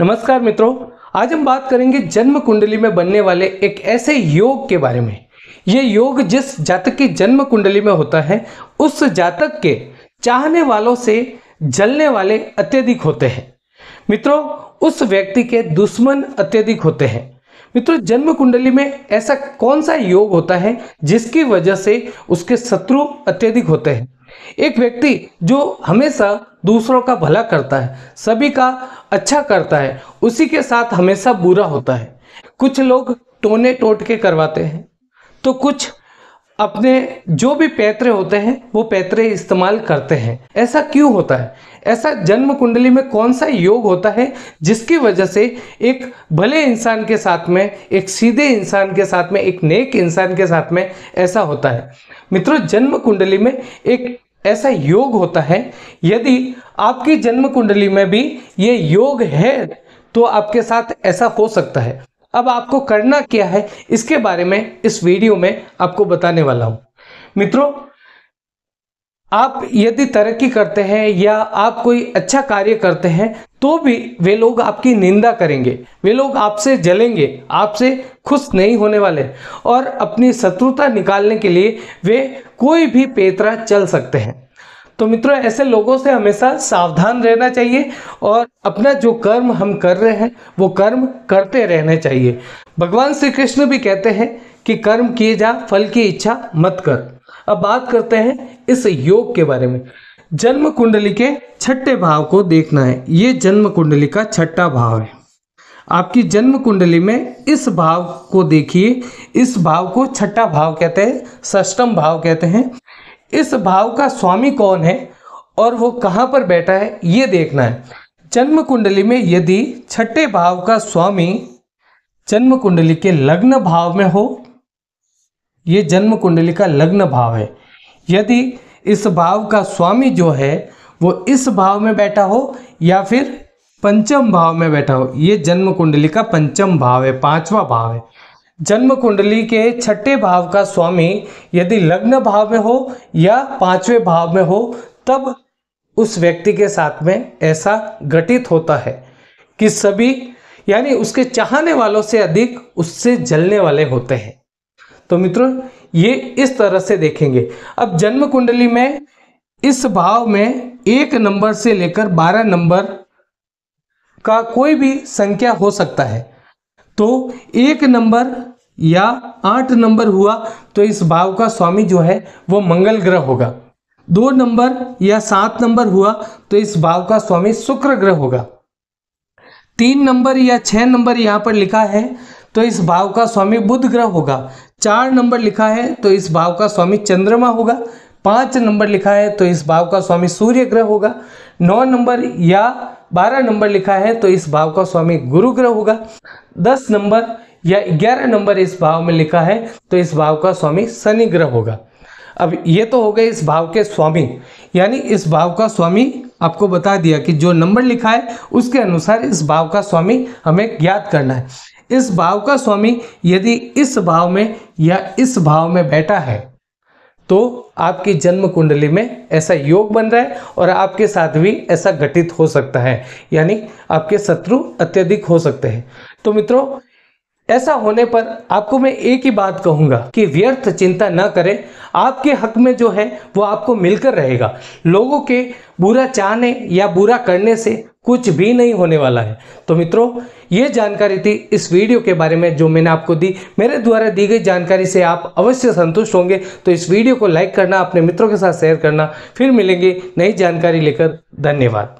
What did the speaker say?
नमस्कार मित्रों, आज हम बात करेंगे जन्म कुंडली में बनने वाले एक ऐसे योग के बारे में। ये योग जिस जातक की जन्म कुंडली में होता है, उस जातक के चाहने वालों से जलने वाले अत्यधिक होते हैं। मित्रों, उस व्यक्ति के दुश्मन अत्यधिक होते हैं। मित्रों, जन्म कुंडली में ऐसा कौन सा योग होता है जिसकी वजह से उसके शत्रु अत्यधिक होते हैं? एक व्यक्ति जो हमेशा दूसरों का भला करता है, सभी का अच्छा करता है, उसी के साथ हमेशा बुरा होता है। कुछ लोग टोने टोट के करवाते हैं तो कुछ अपने जो भी पैतरे होते हैं, वो पैतरे इस्तेमाल करते हैं। ऐसा क्यों होता है? ऐसा जन्म कुंडली में कौन सा योग होता है, जिसकी वजह से एक भले इंसान के साथ में, एक सीधे इंसान के साथ में, एक नेक इंसान के साथ में ऐसा होता है? मित्रों जन्म कुंडली में एक ऐसा योग होता है, यदि आपकी जन्म कुंडली में भी ये योग है तो आपके साथ ऐसा हो सकता है। अब आपको करना क्या है, इसके बारे में, इस वीडियो में आपको बताने वाला हूँ। मित्रों, आप यदि तरक्की करते हैं या आप कोई अच्छा कार्य करते हैं तो भी वे लोग आपकी निंदा करेंगे। वे लोग आपसे जलेंगे, आपसे खुश नहीं होने वाले और अपनी शत्रुता निकालने के लिए वे कोई भी पेतरा चल सकते हैं। तो मित्रों, ऐसे लोगों से हमेशा सावधान रहना चाहिए और अपना जो कर्म हम कर रहे हैं, वो कर्म करते रहने चाहिए। भगवान श्री कृष्ण भी कहते हैं कि कर्म किए जा, फल की इच्छा मत कर। अब बात करते हैं इस योग के बारे में। जन्म कुंडली के छठे भाव को देखना है। ये जन्म कुंडली का छठा भाव है। आपकी जन्म कुंडली में इस भाव को देखिए। इस भाव को छठा भाव कहते हैं सष्टम भाव कहते हैं। इस भाव का स्वामी कौन है और वो कहाँ पर बैठा है, ये देखना है। जन्म कुंडली में यदि छठे भाव का स्वामी जन्म कुंडली के लग्न भाव में हो, ये जन्म कुंडली का लग्न भाव है। यदि इस भाव का स्वामी जो है, वो इस भाव में बैठा हो या फिर पंचम भाव में बैठा हो, ये जन्म कुंडली का पंचम भाव है, पांचवा भाव है। जन्म कुंडली के छठे भाव का स्वामी यदि लग्न भाव में हो या पाँचवें भाव में हो, तब उस व्यक्ति के साथ में ऐसा घटित होता है कि सभी, यानी उसके चाहने वालों से अधिक उससे जलने वाले होते हैं। तो मित्रों, ये इस तरह से देखेंगे। अब जन्म कुंडली में इस भाव में एक नंबर से लेकर बारह नंबर का कोई भी संख्या हो सकता है। तो एक नंबर या आठ नंबर हुआ तो इस भाव का स्वामी जो है, वो मंगल ग्रह होगा। दो नंबर या सात नंबर हुआ तो इस भाव का स्वामी शुक्र ग्रह होगा। तीन नंबर या छह नंबर यहाँ पर लिखा है तो इस भाव का स्वामी बुध ग्रह होगा। चार नंबर लिखा है तो इस भाव का स्वामी चंद्रमा होगा। पाँच नंबर लिखा है तो इस भाव का स्वामी सूर्य ग्रह होगा नौ नंबर या बारह नंबर लिखा है तो इस भाव का स्वामी गुरु ग्रह होगा दस नंबर या ग्यारह नंबर इस भाव में लिखा है तो इस भाव का स्वामी शनि ग्रह होगा अब ये तो हो गए इस भाव के स्वामी यानी इस भाव का स्वामी आपको बता दिया कि जो नंबर लिखा है उसके अनुसार इस भाव का स्वामी हमें ज्ञात करना है इस भाव का स्वामी यदि इस भाव में या इस भाव में बैठा है तो आपकी जन्म कुंडली में ऐसा योग बन रहा है और आपके साथ भी ऐसा घटित हो सकता है, यानी आपके शत्रु अत्यधिक हो सकते हैं। तो मित्रों, ऐसा होने पर आपको मैं एक ही बात कहूँगा कि व्यर्थ चिंता न करें। आपके हक में जो है, वो आपको मिलकर रहेगा। लोगों के बुरा चाहने या बुरा करने से कुछ भी नहीं होने वाला है। तो मित्रों, ये जानकारी थी इस वीडियो के बारे में जो मैंने आपको दी। मेरे द्वारा दी गई जानकारी से आप अवश्य संतुष्ट होंगे। तो इस वीडियो को लाइक करना, अपने मित्रों के साथ शेयर करना। फिर मिलेंगे नई जानकारी लेकर। धन्यवाद।